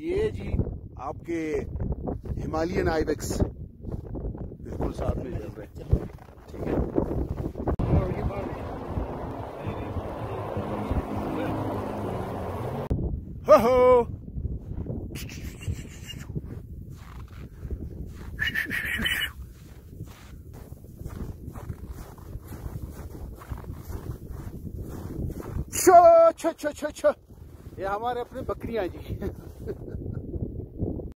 ये जी आपके Himalayan ibex. बिल्कुल साथ में चल रहे हैं। ठीक है। हो हो। छो छो छो छो ये हमारे अपने बकरियाँ जी।